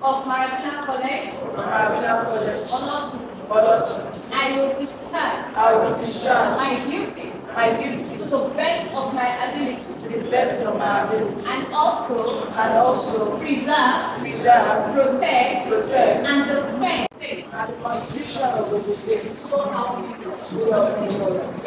of Maravilla College, our college, Olorun, Olorun, I will discharge I will discharge my duties. my duties to the best of my ability. to the best of my ability. And also and also preserve, preserve, protect, protect, and defend and the Constitution of the state. So help me God. so help